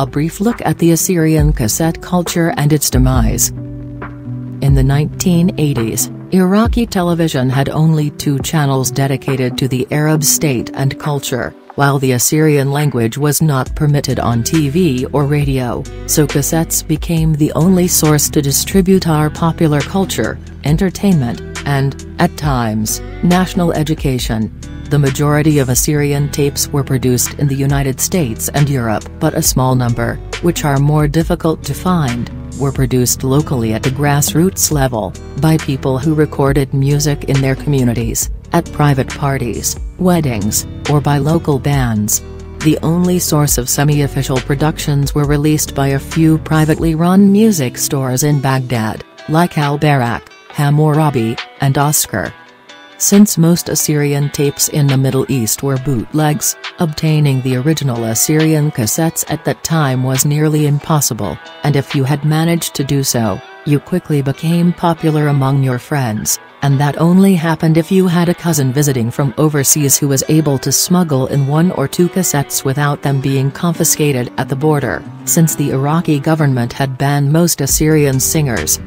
A brief look at the Assyrian cassette culture and its demise. In the 1980s, Iraqi television had only two channels dedicated to the Arab state and culture, while the Assyrian language was not permitted on TV or radio, so cassettes became the only source to distribute our popular culture, entertainment, and, at times, national education. The majority of Assyrian tapes were produced in the United States and Europe but a small number, which are more difficult to find, were produced locally at the grassroots level, by people who recorded music in their communities, at private parties, weddings, or by local bands. The only source of semi-official productions were released by a few privately run music stores in Baghdad, like Al Barak, Hammurabi, and Oscar. Since most Assyrian tapes in the Middle East were bootlegs, obtaining the original Assyrian cassettes at that time was nearly impossible, and if you had managed to do so, you quickly became popular among your friends, and that only happened if you had a cousin visiting from overseas who was able to smuggle in one or two cassettes without them being confiscated at the border, since the Iraqi government had banned most Assyrian singers,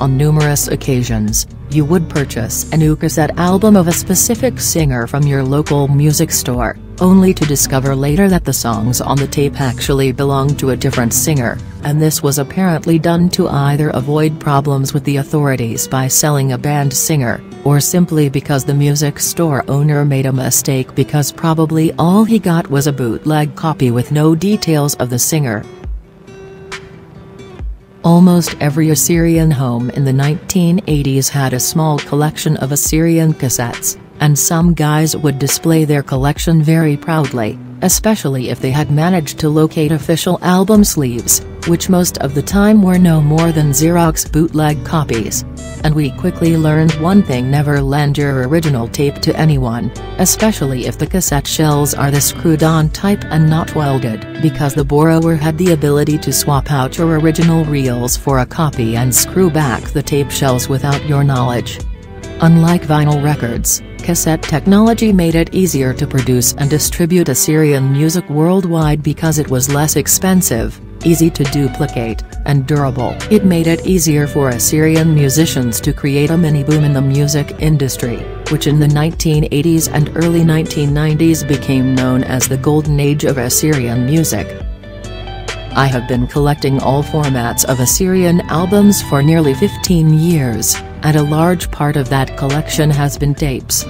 on numerous occasions, you would purchase a new cassette album of a specific singer from your local music store, only to discover later that the songs on the tape actually belonged to a different singer, and this was apparently done to either avoid problems with the authorities by selling a banned singer, or simply because the music store owner made a mistake because probably all he got was a bootleg copy with no details of the singer. Almost every Assyrian home in the 1980s had a small collection of Assyrian cassettes, and some guys would display their collection very proudly, especially if they had managed to locate official album sleeves, which most of the time were no more than Xerox bootleg copies. And we quickly learned one thing never lend your original tape to anyone, especially if the cassette shells are the screwed-on type and not welded, because the borrower had the ability to swap out your original reels for a copy and screw back the tape shells without your knowledge. Unlike vinyl records, cassette technology made it easier to produce and distribute Assyrian music worldwide because it was less expensive, easy to duplicate, and durable. It made it easier for Assyrian musicians to create a mini-boom in the music industry, which in the 1980s and early 1990s became known as the golden age of Assyrian music. I have been collecting all formats of Assyrian albums for nearly 15 years, and a large part of that collection has been tapes.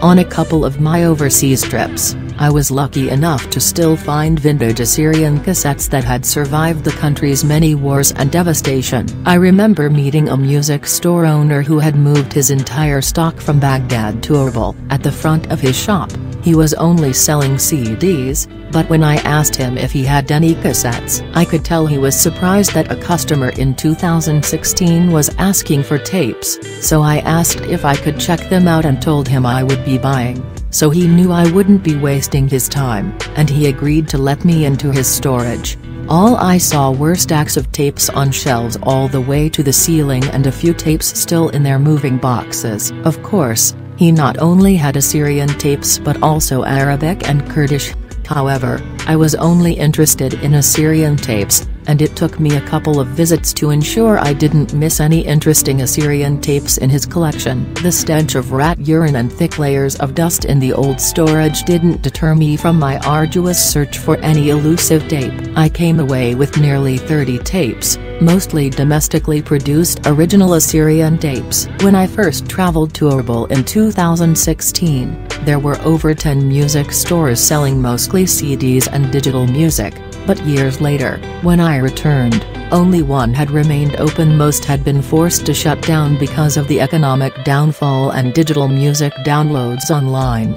On a couple of my overseas trips, I was lucky enough to still find vintage Assyrian cassettes that had survived the country's many wars and devastation. I remember meeting a music store owner who had moved his entire stock from Baghdad to Erbil. At the front of his shop, he was only selling CDs, but when I asked him if he had any cassettes, I could tell he was surprised that a customer in 2016 was asking for tapes, so I asked if I could check them out and told him I would be buying so he knew I wouldn't be wasting his time, and he agreed to let me into his storage. All I saw were stacks of tapes on shelves all the way to the ceiling and a few tapes still in their moving boxes. Of course, he not only had Assyrian tapes but also Arabic and Kurdish. However, I was only interested in Assyrian tapes, and it took me a couple of visits to ensure I didn't miss any interesting Assyrian tapes in his collection. The stench of rat urine and thick layers of dust in the old storage didn't deter me from my arduous search for any elusive tape. I came away with nearly 30 tapes, mostly domestically produced original Assyrian tapes. When I first traveled to Erbil in 2016, there were over 10 music stores selling mostly CDs and digital music but years later, when I returned, only one had remained open most had been forced to shut down because of the economic downfall and digital music downloads online.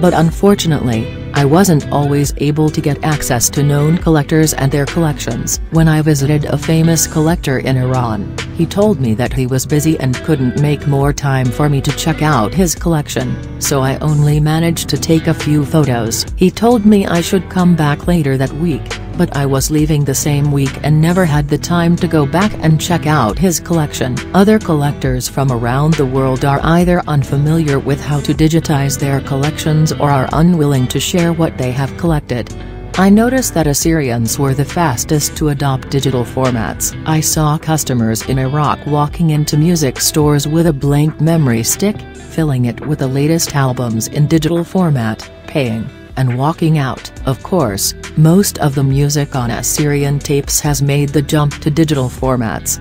But unfortunately, I wasn't always able to get access to known collectors and their collections. When I visited a famous collector in Iran, he told me that he was busy and couldn't make more time for me to check out his collection, so I only managed to take a few photos. He told me I should come back later that week, but I was leaving the same week and never had the time to go back and check out his collection. Other collectors from around the world are either unfamiliar with how to digitize their collections or are unwilling to share what they have collected. I noticed that Assyrians were the fastest to adopt digital formats. I saw customers in Iraq walking into music stores with a blank memory stick, filling it with the latest albums in digital format, paying, and walking out. Of course, most of the music on Assyrian tapes has made the jump to digital formats.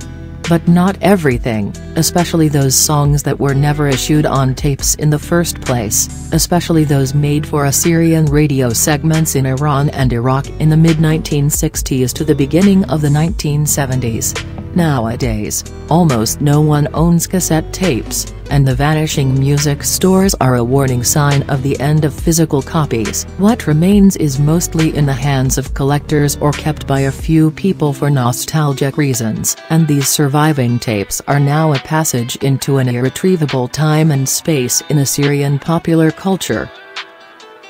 But not everything, especially those songs that were never issued on tapes in the first place, especially those made for Assyrian radio segments in Iran and Iraq in the mid-1960s to the beginning of the 1970s. Nowadays, almost no one owns cassette tapes, and the vanishing music stores are a warning sign of the end of physical copies. What remains is mostly in the hands of collectors or kept by a few people for nostalgic reasons. And these surviving tapes are now a passage into an irretrievable time and space in Assyrian popular culture.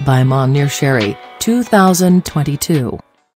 By Moneer Cherie, 2022